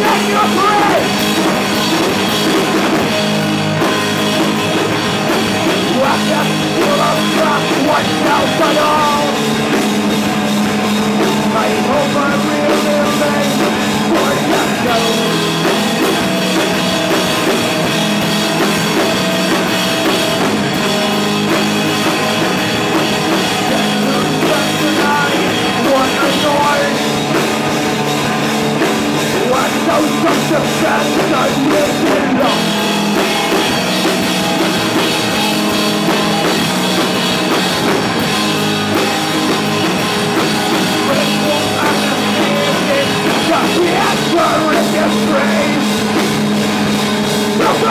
Take your